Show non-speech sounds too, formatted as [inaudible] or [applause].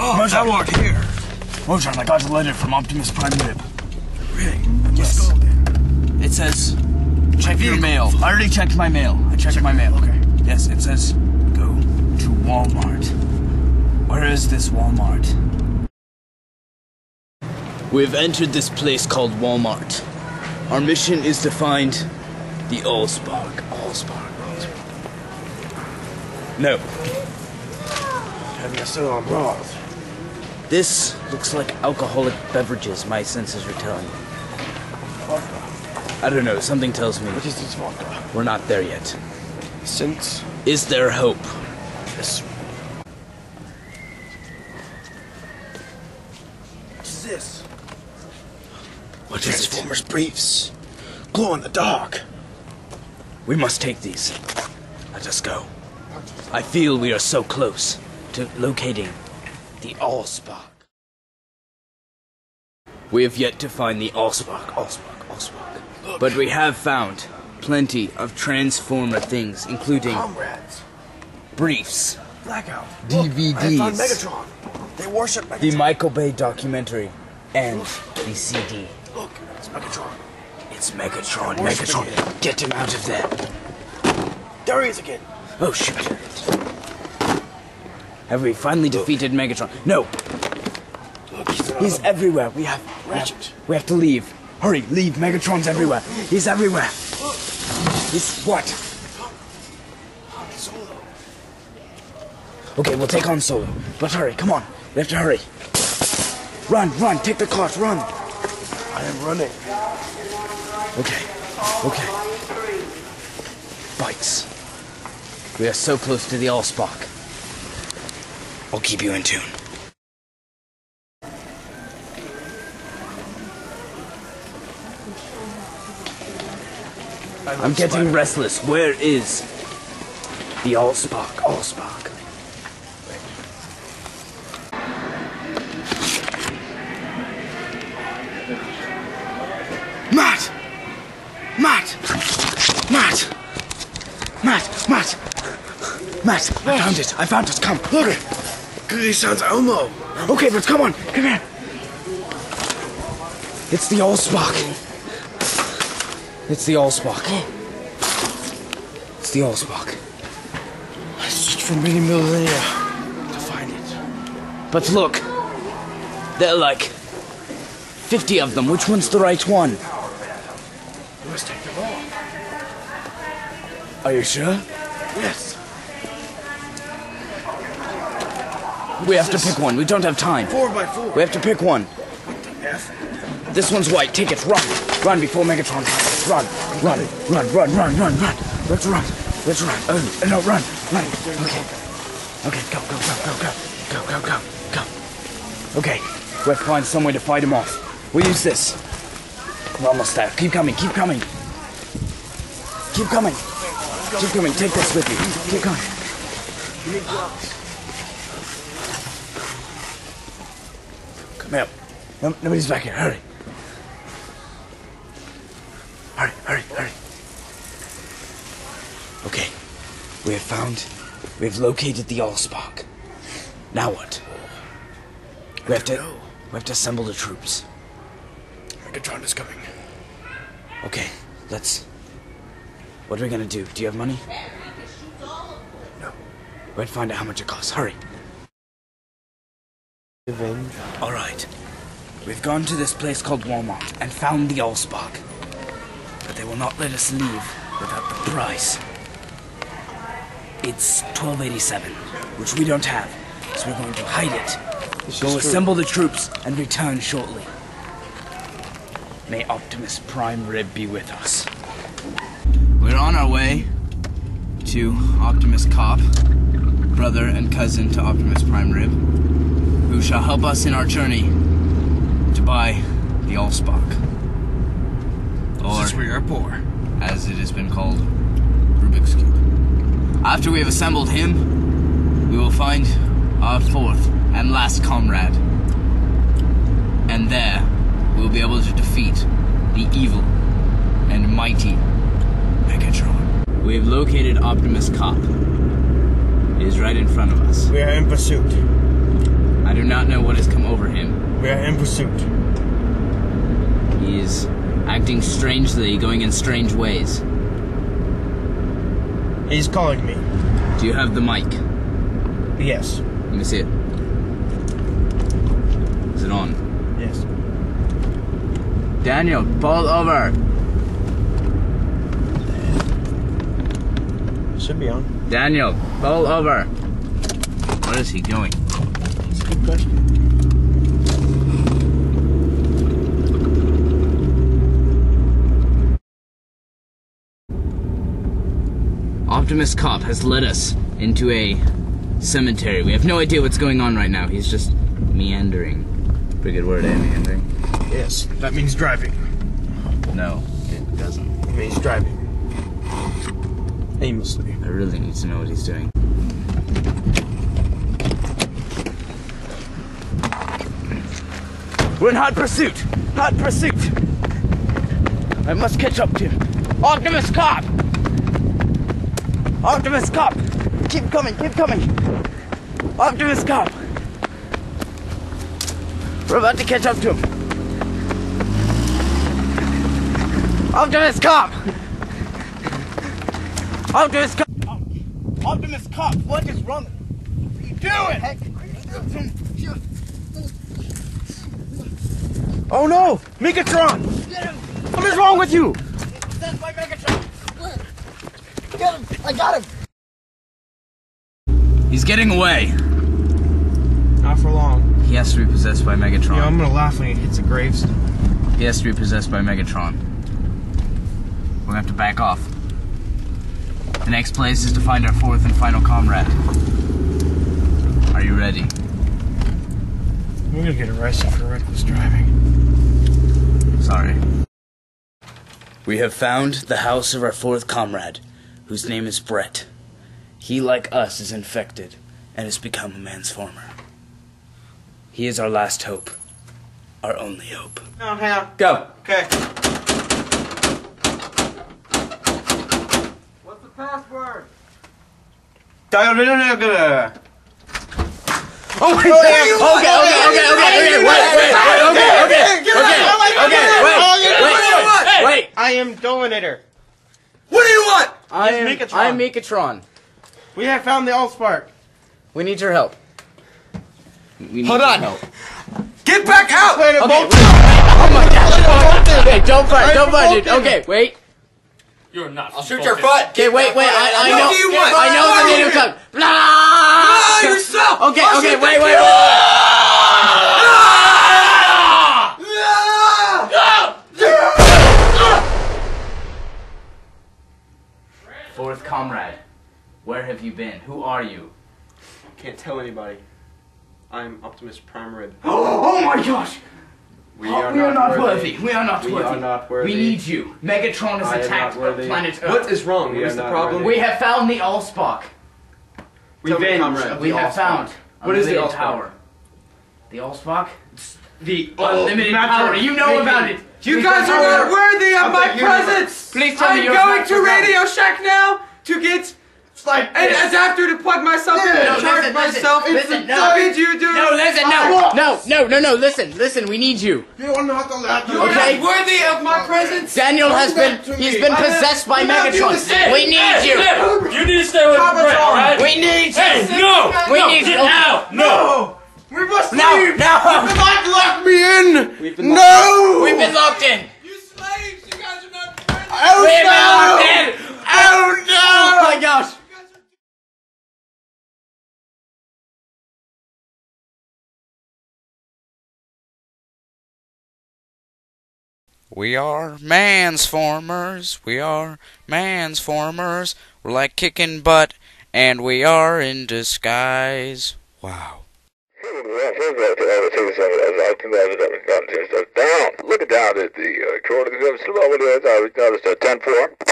Oh, Mozart. thou art here. Mozart, I got a letter from Optimus Prime Rib. Really? Yes. Let's go then. It says, check your mail. I already checked my mail. I checked my mail. Okay. Yes, it says, go to Walmart. Where is this Walmart? We've entered this place called Walmart. Our mission is to find the Allspark. Allspark. Allspark. No. Having a still on broth. This looks like alcoholic beverages, my senses are telling me. I don't know, something tells me What is this vodka? we're not there yet. Since Is there hope? Yes. What is this? What is it? Transformers briefs. Glow in the dark. We must take these. Let us go. I feel we are so close to locating the Allspark. We have yet to find the Allspark, Allspark, Allspark. But we have found plenty of Transformer things, including Comrades. briefs, Blackout. Look, DVDs. Megatron. They worship Megatron. the Michael Bay documentary, and the CD. Look, it's Megatron. It's Megatron, Megatron. Get him out of there. There he is again. Oh, shoot. Have we finally defeated Megatron? No, Look, he's, he's everywhere. We have, we have, Ratchet. we have to leave. Hurry, leave. Megatron's everywhere. He's everywhere. He's what? Solo. Okay, we'll take on Solo. But hurry, come on. We have to hurry. Run, run, take the cart, run. I am running. Okay, okay. Bites. We are so close to the Allspark. I'll keep you in tune. I'm getting restless. Where is the Allspark? Allspark. Matt! Matt! Matt! Matt! Matt! Matt! I found it! I found it! Come! Look! He sounds Elmo. Okay, but come on! Come here! It's the Allspark! It's the Allspark. Oh. It's the Allspark. I searched for many millennia to find it. But look! There are like 50 of them. Which one's the right one? You must take them all. Are you sure? Yes. We have to pick one. We don't have time. Four by four. We have to pick one. F. This one's white. Take it. Run. Run before Megatron it. Run. Run. Run. Run. Run. Run. Run. Let's run. Let's run. Oh, no, run. Run. Okay. Okay, go, go, go, go, go. Go, go, go, go. Okay. We have to find some way to fight him off. We'll use this. We're almost there. Keep coming. Keep coming. Keep coming. Keep coming. Take this with you. Keep going. Come here. No, nobody's back here. Hurry. Hurry, hurry, hurry. Okay. We have found, we have located the Allspark. Now what? We have to, don't know. we have to assemble the troops. Megatron is coming. Okay, let's. What are we gonna do? Do you have money? No. We have to find out how much it costs. Hurry. Revenge. All right. We've gone to this place called Walmart and found the Allspark. But they will not let us leave without the price. It's 1287, which we don't have. So we're going to hide it. This Go is true. assemble the troops and return shortly. May Optimus Prime Rib be with us. We're on our way to Optimus Cop, brother and cousin to Optimus Prime Rib, who shall help us in our journey to buy the Allspark. Or, Since we are poor. as it has been called, Rubik's Cube. After we have assembled him, we will find our fourth and last comrade. And there, we will be able to defeat the evil and mighty Megatron. We have located Optimus Cop. He is right in front of us. We are in pursuit. Do not know what has come over him. We are in pursuit. He is acting strangely, going in strange ways. He's calling me. Do you have the mic? Yes. Let me see it. Is it on? Yes. Daniel, pull over. Should be on. Daniel, pull over. Where is he going? That's a good question. Optimus Cop has led us into a cemetery. We have no idea what's going on right now. He's just meandering. Pretty good word, eh? Meandering. Yes. That means driving. No, it doesn't. It means driving. Aimlessly. I really need to know what he's doing. We're in hot pursuit! Hot pursuit! I must catch up to him. Optimus Cop! Optimus Cop! Keep coming, keep coming! Optimus Cop! We're about to catch up to him. Optimus Cop! Optimus Cop! Optimus Cop, what is wrong? What are you doing? Oh no! Megatron! What is wrong with you? That's my Megatron! Get him! I got him! He's getting away. Not for long. He has to be possessed by Megatron. Yeah, I'm gonna laugh when he hits the graves. He has to be possessed by Megatron. We're gonna have to back off. The next place is to find our fourth and final comrade. Are you ready? We're gonna get arrested for reckless driving. Sorry. We have found the house of our fourth comrade, whose name is Brett. He, like us, is infected and has become a mansformer. He is our last hope. Our only hope. No, hang on. Go! Okay. What's the password? Dial no no no no. Oh my god! Okay, okay, okay, okay, okay, wait, wait, wait, okay, okay, okay, okay, wait, wait, wait, I am Dolanator. What do you want? I am, Megatron. I'm Megatron. We have found the Allspark. We need your help. We need Hold your on. help. Get back out! Planet Okay, Bolton. oh my god! Okay, don't fight, don't fight, dude. Okay, wait. You're not. I'll shoot your foot! Okay, wait, wait. I, I What know. do you want? I know the What? native tongue. Blah! Ah, yourself! Okay, I'll okay, shoot wait, wait, wait. Comrade, where have you been? Who are you? Can't tell anybody. I'm Optimus Prime Red. [gasps] Oh my gosh! We Oh, are, we not, are not worthy. worthy. We are not We worthy. are not worthy. We need you. Megatron has I attacked not planet Earth. What is wrong? We What are is the not problem? We have found the Allspark. Revenge Revenge of We the have Allspark. found What is the unlimited Allspark? power. The Allspark? The oh, Unlimited power. You know about it. You Please guys are not worthy of of my universe. presence! Please tell me I'm your going facts to. Radio Shack now to get like an adapter to plug myself in No, and charge listen, listen, myself. listen, It's no. Did you do? No, listen, no, no, no, no, no, listen, listen, we need you. You're Okay. not worthy of my presence. Daniel has been, he's been possessed by Megatron. We need you. You need to stay away from Brett, alright? We need Hey, you. no! We no, need get you. out! No! We must No, leave. no. not lock me in. We've been No. We've been locked in. You slaves! You guys are not friends. We've We are mansformers. We are mansformers. We're like kicking butt, and we are in disguise. Wow. Look down at the uh, coordinates slow, it's 10 4.